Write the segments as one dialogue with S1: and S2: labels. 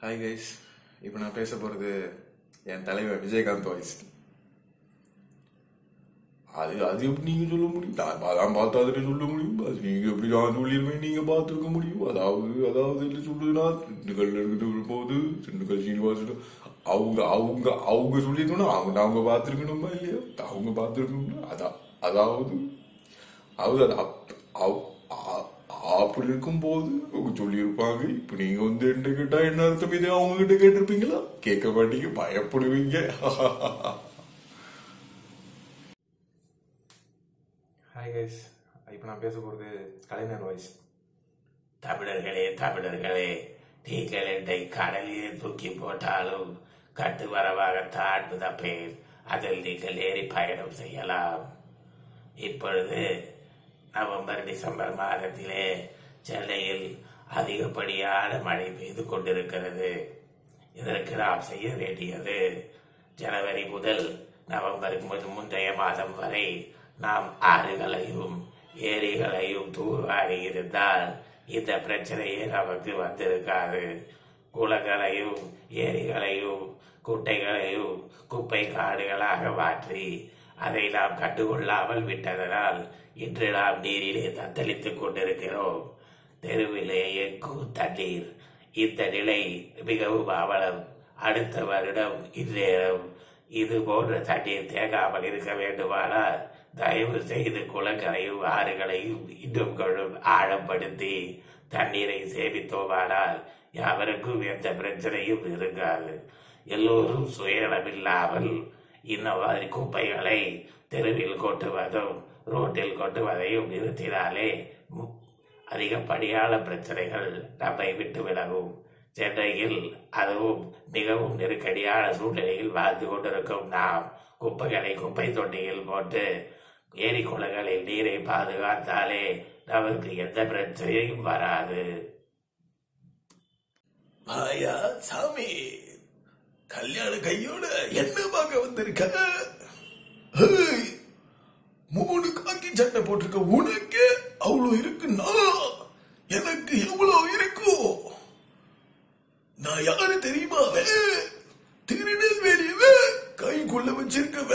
S1: Hi guys இப்போ நான் பேச போகிறது என் தலைவர் விஜயகாந்த் வாய்ஸ் அது அது எப்படி நீங்கள் சொல்ல முடியும்? நான் அதான் பார்த்து அதில் சொல்ல முடியும். அது நீங்கள் எப்படி நான் சொல்லிடுவேன் நீங்கள் பார்த்துருக்க முடியும். அதாவது அதாவது என்ன சொல்லுதுன்னா திண்டுக்கல் இருக்குது போது திண்டுக்கல் சீனிவாசன் அவங்க அவங்க அவங்க சொல்லியிருக்கணும் அவங்க அவங்க பார்த்துருக்கணுமா இல்லையா? அவங்க பார்த்துருக்கணும்னா அதான் அதாவது அதாவது அது அப்- அவ் அப்படி இருக்கும்போது அவங்க சொல்லியிருப்பாங்க இப்போ நீங்க வந்து என்ன கேட்டா என்ன அர்த்தம்? இது அவங்க கிட்ட கேட்டிருப்பீங்களா? கேட்க மாட்டீங்க பயப்படுவீங்க.
S2: ஹாய் கைஸ் இப்போ நான் பேச போகிறது கலைஞர் வாய்ஸ்
S3: தமிழர்களே தமிழர்களே நீங்கள் என்னை கடலிலே தூக்கி போட்டாலும் கட்டு வரவாகத்தான் மிதப்பேன் அதில் நீங்கள் ஏறி பயணம் செய்யலாம். இப்பொழுது நவம்பர் டிசம்பர் மாதத்திலே சென்னையில் அதிகப்படியான மழை பெய்து கொண்டிருக்கிறது. இதற்கு நாம் செய்ய வேண்டியது ஜனவரி முதல் நவம்பர் மு- முந்தைய மாதம் வரை நாம் ஆறுகளையும் ஏரிகளையும் தூர்வாரி இருந்தால் இந்த பிரச்சனையே நமக்கு வந்திருக்காது. குளங்களையும் ஏரிகளையும் குட்டைகளையும் குப்பை காடுகளாக மாற்றி அதை நாம் கண்டுகொள்ளாமல் விட்டதனால் இன்று நாம் நீரிலே தத்தளித்துக் கொண்டிருக்கிறோம். தெருவிலே எங்கும் தண்ணீர்? இந்த நிலை மிகவும் அவலம். அடுத்த வருடம் இந்நேரம் இது போன்ற தண்ணீர் தேங்காமல் இருக்க வேண்டுமானால் தயவு செய்து குளங்களையும் ஆறுகளையும் இன்னும் கொஞ்சம் ஆழப்படுத்தி தண்ணீரை சேமித்தோமானால் யாவருக்கும் எந்த பிரச்சனையும் இருக்காது. எல்லோரும் சுயநலமில்லாமல் இந்த மாதிரி குப்பைகளை தெருவில் கொட்டுவதும் ரோட்டில் கொட்டுவதையும் நிறுத்தினாலே அதிகப்படியான பிரச்சனைகள் நம்மை விட்டு விலகும். சென்னையில் அதுவும் மிகவும் நெருக்கடியான சூழ்நிலையில் வாழ்ந்து கொண்டிருக்கும் நாம் குப்பைகளை குப்பை தொட்டியில் போட்டு ஏரி குளங்களில் நீரை பாதுகாத்தாலே நமக்கு எந்த பிரச்சனையும் வராது.
S4: மாயா சாமி கல்யாண கையோட என்ன இருக்க மூணு காக்கி சட்டை போட்டிருக்க உனக்கு அவ்வளவு இருக்குன்னா எனக்கு எவ்வளவு இருக்கும்? நான் யாரு தெரியுமா திருநெல்வேலியவ கைக்குள்ள வச்சிருக்கவ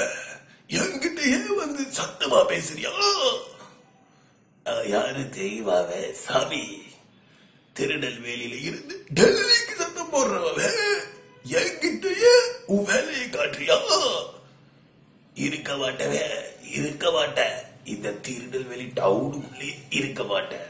S4: என்கிட்டயே வந்து சத்தமா பேசுறியா? நான் யாரு தெரியுமாவே சாமி திருநெல்வேலியில இருந்து டெல்லிக்கு சத்தம் போடுறவன். உன் வேலையை காட்டுறியா இருக்க மாட்டவே இருக்க மாட்டேன். இந்த திருநெல்வேலி டவுனுக்குள்ளே இருக்க மாட்டேன்.